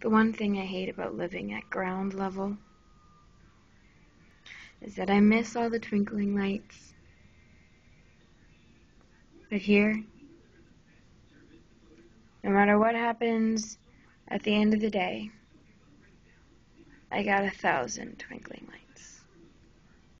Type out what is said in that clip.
The one thing I hate about living at ground level is that I miss all the twinkling lights. But here, no matter what happens at the end of the day, I got a thousand twinkling lights.